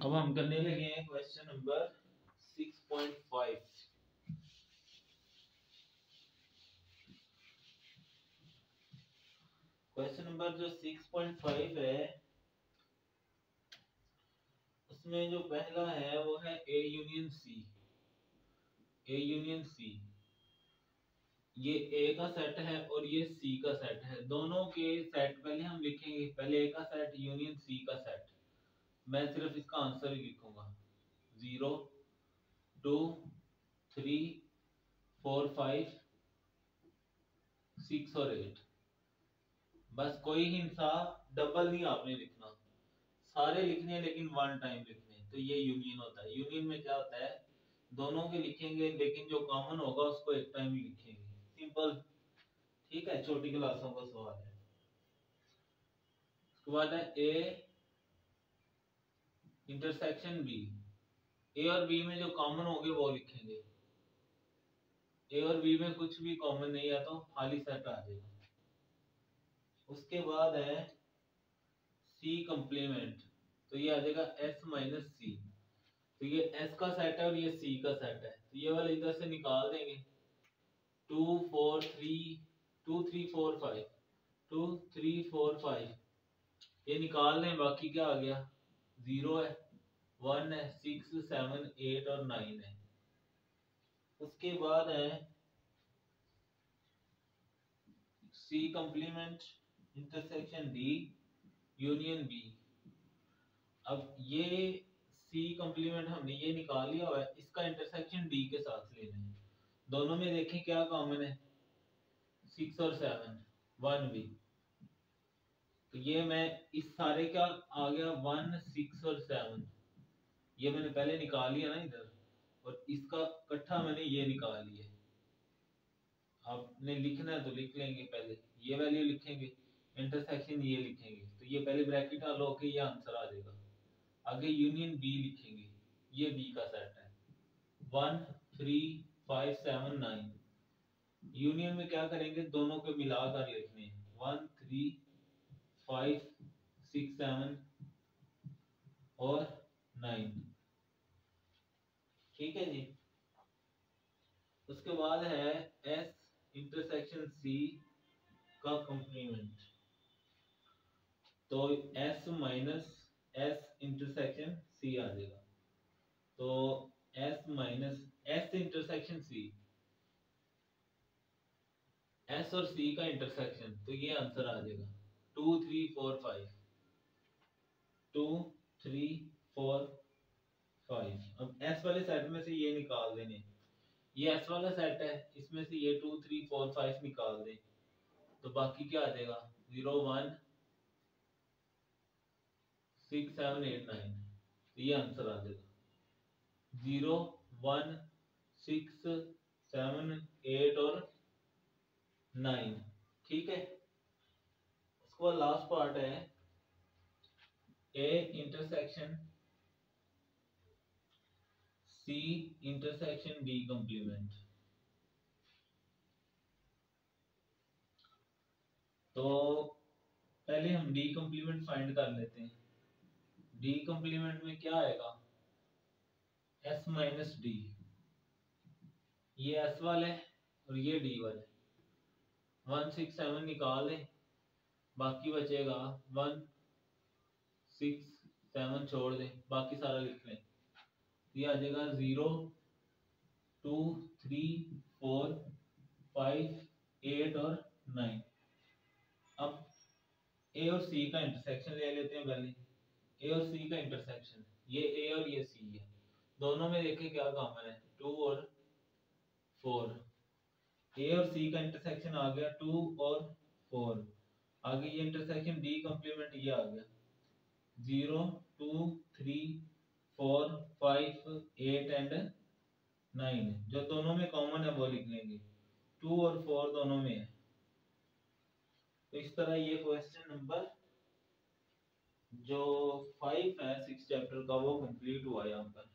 अब हम करने लगे हैं क्वेश्चन नंबर 6.5 क्वेश्चन नंबर जो 6.5 है, उसमें जो पहला है वो है A union C A union C ये ए का सेट है और ये सी का सेट है। दोनों के सेट पहले हम लिखेंगे। पहले ए का सेट यूनियन सी का सेट मैं सिर्फ़ इसका आंसर ही लिखूँगा। Zero two three four five six और एट बस कोई हिंसा डबल नहीं आपने लिखना। सारे लिखने हैं, लेकिन वन टाइम लिखने तो ये यूनियन होता है। यूनियन में क्या होता है? दोनों के लिखेंगे, लेकिन जो कॉमन होगा, उसको एक टाइम ही लिखेंगे। सिंपल ठीक है? छोटी क्लासों का सवाल है। उसके बाद है ए इंटरसेक्शन बी। ए और बी में जो कॉमन होंगे वो लिखेंगे। ए और बी में कुछ भी कॉमन नहीं है तो खाली सेट आ जाएगा। उसके बाद है सी कंप्लीमेंट तो ये आ जाएगा एस माइनस सी तो ये एस का सेट है और ये सी का सेट है। तो ये वाला इधर से निकाल देंगे। Two, four, three, two, three, four, five. Two, three, four, five. ये निकाल लें बाकी क्या आ गया? ज़ीरो है। वन है सिक्स सेवन एट और नाइन है। उसके बाद है C complement intersection D union B अब ये सी कंप्लीमेंट हमने ये निकाल लिया हुआ है, इसका इंटरसेक्शन डी के साथ लेना है। दोनों में देखें क्या कॉमन है सिक्स और सेवन वन भी तो ये मैं इस सारे का आ गया वन सिक्स और सेवन ये मैंने पहले निकाल लिया ना इधर, और इसका इकट्ठा मैंने ये निकाल लिया। आपने लिखना है तो लिख लेंगे पहले। ये वैल्यू लिखेंगे इंटरसेक्शन ये लिखेंगे। तो ये पहले ब्रैकेट डालो के ये आंसर आ जाएगा। आगे यूनियन बी लिखेंगे, ये बी का सेट है। One three five seven nine union में क्या करेंगे? दोनों को मिलाकर लिखने one three five six seven और नाइन ठीक है जी। उसके बाद है एस इंटरसेक्शन सी का कंप्लीमेंट तो S minus S intersection C आ जाएगा। तो S minus S intersection C S और सी का इंटरसेक्शन तो ये आंसर आ जाएगा। Two three four five two three four five अब एस वाले सेट में से ये निकाल देने। ये एस वाला सेट है, इसमें से ये टू थ्री फोर फाइव निकाल दें। तो बाकी क्या आ जाएगा? Zero one six seven eight nine तो ये आंसर आ जाएगा। Zero one six seven eight और नाइन ठीक है? उसके बाद लास्ट पार्ट है A intersection C intersection D complement तो पहले हम डी कंप्लीमेंट फाइंड कर लेते हैं। डी कंप्लीमेंट में क्या आएगा? एस माइनस डी ये एस वाले और ये डी वाले वन सिक्स सेवन निकाल दें। बाकी बचेगा वन सिक्स सेवन छोड़ दें। बाकी सारा लिख लें। ये आ जाएगा zero, two, three, four, five, eight और नाइन। अब ए और सी का इंटरसेक्शन ले लेते हैं पहले। ए और सी का इंटरसेक्शन ये ए और ये सी है। दोनों में देखें क्या कॉमन है। टू और फोर। ए और सी का इंटरसेक्शन आ गया, टू और फोर। आगे ये इंटरसेक्शन डी कॉम्प्लीमेंट ये आ गया। Zero, two, three four five eight and nine जो दोनों में कॉमन है वो लिख लेंगे। टू और फोर दोनों में है। तो इस तरह ये क्वेश्चन नंबर जो फाइव है सिक्स चैप्टर का वो कंप्लीट हुआ यहाँ पर।